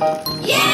Yeah!